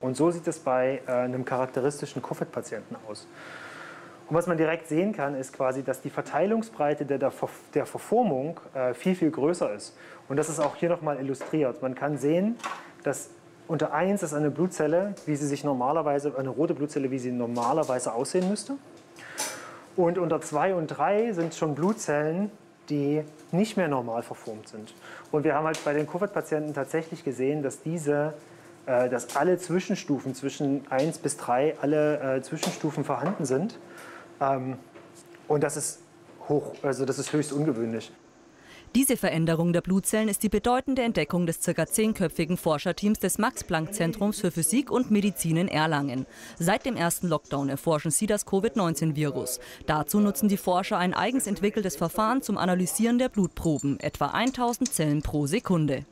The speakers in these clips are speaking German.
Und so sieht es bei äh, einem charakteristischen Covid-Patienten aus. Und was man direkt sehen kann, ist quasi, dass die Verteilungsbreite der, der, Verformung äh, viel, viel größer ist. Und das ist auch hier nochmal illustriert. Man kann sehen, dass unter 1 ist eine Blutzelle, wie sie sich normalerweise, eine rote Blutzelle, wie sie normalerweise aussehen müsste. Und unter 2 und 3 sind schon Blutzellen, die nicht mehr normal verformt sind. Und wir haben halt bei den Covid-Patienten tatsächlich gesehen, dass diese dass alle Zwischenstufen zwischen 1 bis 3, alle äh, Zwischenstufen vorhanden sind. Ähm, und das ist hoch, also das ist höchst ungewöhnlich. Diese Veränderung der Blutzellen ist die bedeutende Entdeckung des ca. zehnköpfigen Forscherteams des Max-Planck-Zentrums für Physik und Medizin in Erlangen. Seit dem ersten Lockdown erforschen sie das Covid-19-Virus. Dazu nutzen die Forscher ein eigens entwickeltes Verfahren zum Analysieren der Blutproben, etwa 1000 Zellen pro Sekunde.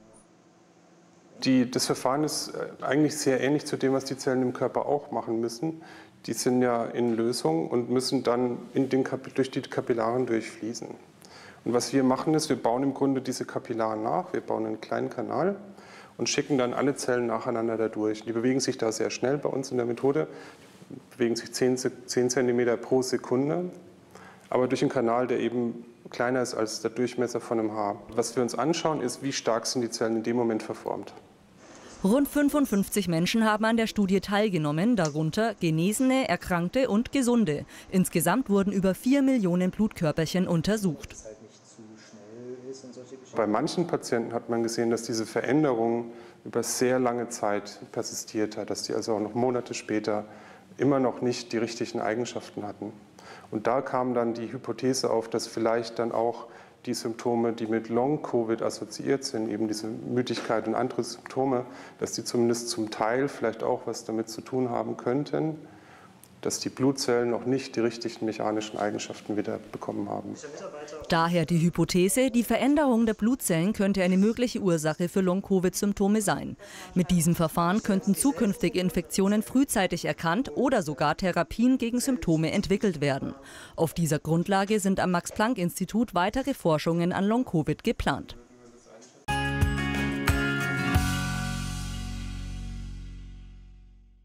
Die, das Verfahren ist äh, eigentlich sehr ähnlich zu dem, was die Zellen im Körper auch machen müssen. Die sind ja in Lösung und müssen dann den, durch die Kapillaren durchfließen. Und was wir machen ist, wir bauen im Grunde diese Kapillaren nach. Wir bauen einen kleinen Kanal und schicken dann alle Zellen nacheinander da durch. Die bewegen sich da sehr schnell bei uns in der Methode, die bewegen sich 10, 10 cm pro Sekunde, aber durch einen Kanal, der eben kleiner ist als der Durchmesser von einem Haar. Was wir uns anschauen, ist, wie stark sind die Zellen in dem Moment verformt. Rund 55 Menschen haben an der Studie teilgenommen, darunter Genesene, Erkrankte und Gesunde. Insgesamt wurden über 4 Millionen Blutkörperchen untersucht. Bei manchen Patienten hat man gesehen, dass diese Veränderung über sehr lange Zeit persistiert hat, dass die also auch noch Monate später immer noch nicht die richtigen Eigenschaften hatten. Und da kam dann die Hypothese auf, dass vielleicht dann auch die Symptome, die mit Long-Covid assoziiert sind, eben diese Müdigkeit und andere Symptome, dass die zumindest zum Teil vielleicht auch was damit zu tun haben könnten, dass die Blutzellen noch nicht die richtigen mechanischen Eigenschaften wieder bekommen haben. Daher die Hypothese, die Veränderung der Blutzellen könnte eine mögliche Ursache für Long-Covid-Symptome sein. Mit diesem Verfahren könnten zukünftige Infektionen frühzeitig erkannt oder sogar Therapien gegen Symptome entwickelt werden. Auf dieser Grundlage sind am Max-Planck-Institut weitere Forschungen an Long-Covid geplant.